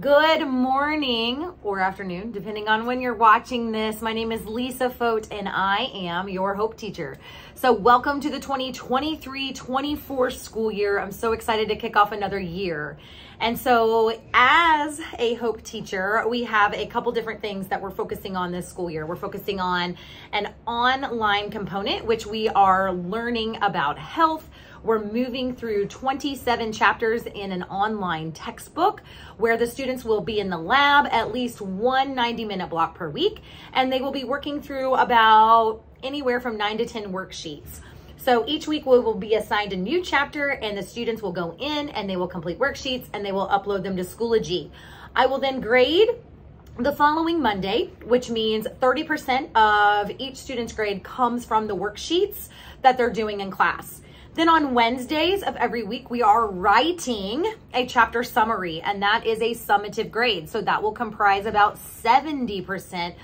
Good morning or afternoon, depending on when you're watching this. My name is Lisa Fought and I am your Hope teacher. So welcome to the 2023-24 school year. I'm so excited to kick off another year. And so as a Hope teacher, we have a couple different things that we're focusing on this school year. We're focusing on an online component, which we are learning about health, we're moving through 27 chapters in an online textbook where the students will be in the lab at least one 90 minute block per week, and they will be working through about anywhere from nine to 10 worksheets. So each week we will be assigned a new chapter and the students will go in and they will complete worksheets and they will upload them to Schoology. I will then grade the following Monday, which means 30% of each student's grade comes from the worksheets that they're doing in class. Then on Wednesdays of every week, we are writing a chapter summary, and that is a summative grade. So that will comprise about 70%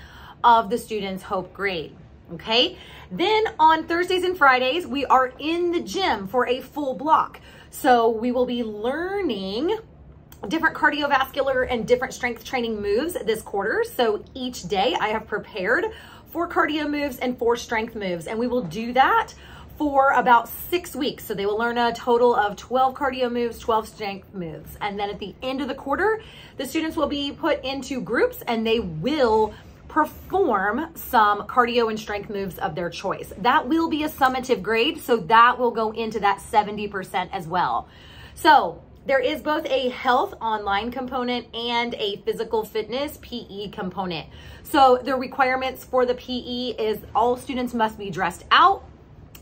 of the student's hope grade. Okay. Then on Thursdays and Fridays, we are in the gym for a full block. So we will be learning different cardiovascular and different strength training moves this quarter. So each day I have prepared four cardio moves and four strength moves, and we will do that for about six weeks. So they will learn a total of 12 cardio moves, 12 strength moves. And then at the end of the quarter, the students will be put into groups and they will perform some cardio and strength moves of their choice. That will be a summative grade. So that will go into that 70% as well. So there is both a health online component and a physical fitness PE component. So the requirements for the PE is all students must be dressed out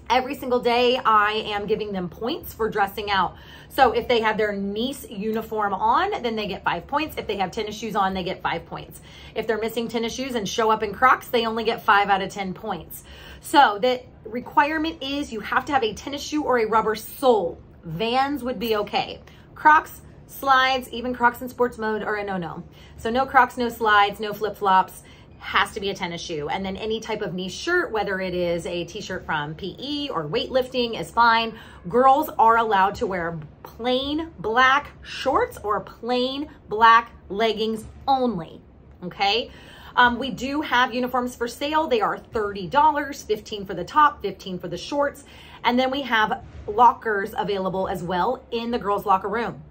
Every single day, I am giving them points for dressing out. So if they have their Nease uniform on, then they get five points. If they have tennis shoes on, they get five points. If they're missing tennis shoes and show up in Crocs, they only get five out of 10 points. So the requirement is you have to have a tennis shoe or a rubber sole. Vans would be okay. Crocs, slides, even Crocs in sports mode are a no-no. So no Crocs, no slides, no flip-flops has to be a tennis shoe. And then any type of Nease shirt, whether it is a t-shirt from PE or weightlifting is fine. Girls are allowed to wear plain black shorts or plain black leggings only, okay? Um, we do have uniforms for sale. They are $30, 15 for the top, 15 for the shorts. And then we have lockers available as well in the girls' locker room.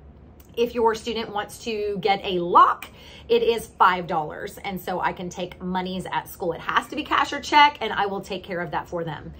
If your student wants to get a lock, it is $5. And so I can take monies at school. It has to be cash or check and I will take care of that for them.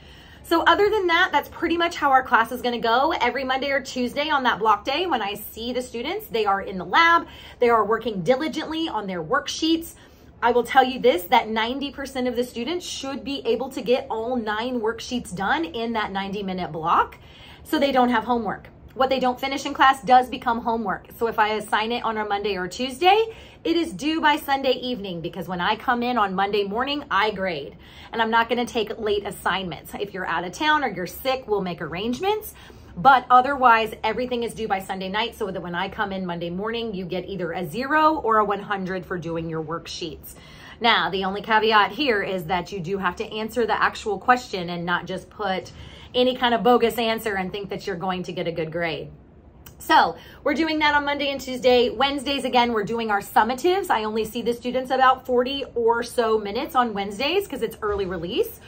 So other than that, that's pretty much how our class is gonna go. Every Monday or Tuesday on that block day, when I see the students, they are in the lab, they are working diligently on their worksheets. I will tell you this, that 90% of the students should be able to get all nine worksheets done in that 90 minute block so they don't have homework what they don't finish in class does become homework. So if I assign it on a Monday or Tuesday, it is due by Sunday evening because when I come in on Monday morning, I grade. And I'm not gonna take late assignments. If you're out of town or you're sick, we'll make arrangements. But otherwise, everything is due by Sunday night so that when I come in Monday morning, you get either a zero or a 100 for doing your worksheets. Now, the only caveat here is that you do have to answer the actual question and not just put any kind of bogus answer and think that you're going to get a good grade. So we're doing that on Monday and Tuesday. Wednesdays, again, we're doing our summatives. I only see the students about 40 or so minutes on Wednesdays because it's early release.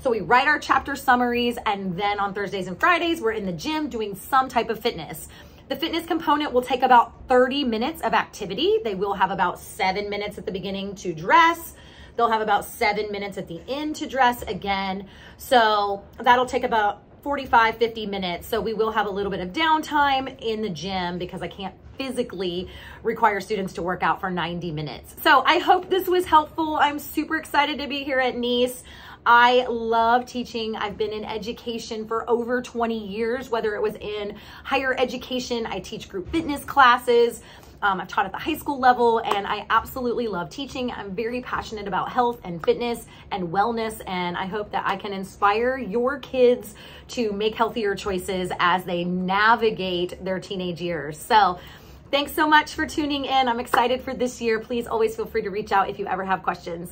So we write our chapter summaries and then on Thursdays and Fridays, we're in the gym doing some type of fitness. The fitness component will take about 30 minutes of activity. They will have about seven minutes at the beginning to dress, They'll have about seven minutes at the end to dress again. So that'll take about 45, 50 minutes. So we will have a little bit of downtime in the gym because I can't physically require students to work out for 90 minutes. So I hope this was helpful. I'm super excited to be here at Nease. I love teaching. I've been in education for over 20 years, whether it was in higher education, I teach group fitness classes, um, I've taught at the high school level and I absolutely love teaching. I'm very passionate about health and fitness and wellness. And I hope that I can inspire your kids to make healthier choices as they navigate their teenage years. So thanks so much for tuning in. I'm excited for this year. Please always feel free to reach out if you ever have questions.